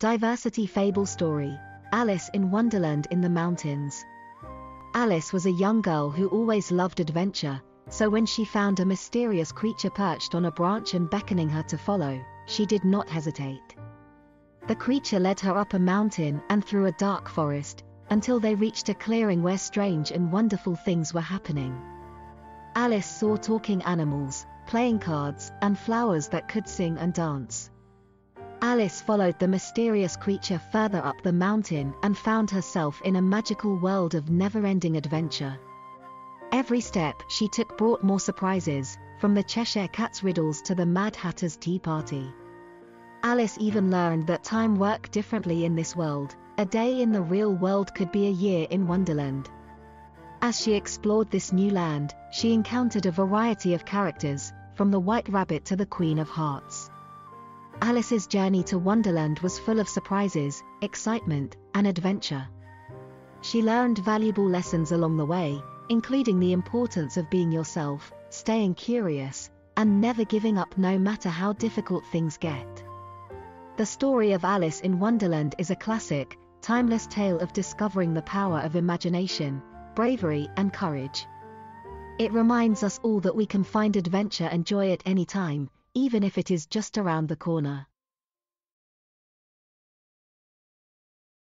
Diversity Fable Story Alice in Wonderland in the Mountains. Alice was a young girl who always loved adventure, so when she found a mysterious creature perched on a branch and beckoning her to follow, she did not hesitate. The creature led her up a mountain and through a dark forest, until they reached a clearing where strange and wonderful things were happening. Alice saw talking animals, playing cards, and flowers that could sing and dance. Alice followed the mysterious creature further up the mountain and found herself in a magical world of never-ending adventure. Every step she took brought more surprises, from the Cheshire Cat's riddles to the Mad Hatter's tea party. Alice even learned that time worked differently in this world, a day in the real world could be a year in Wonderland. As she explored this new land, she encountered a variety of characters, from the White Rabbit to the Queen of Hearts. Alice's journey to Wonderland was full of surprises, excitement, and adventure. She learned valuable lessons along the way, including the importance of being yourself, staying curious, and never giving up no matter how difficult things get. The story of Alice in Wonderland is a classic, timeless tale of discovering the power of imagination, bravery, and courage. It reminds us all that we can find adventure and joy at any time, even if it is just around the corner.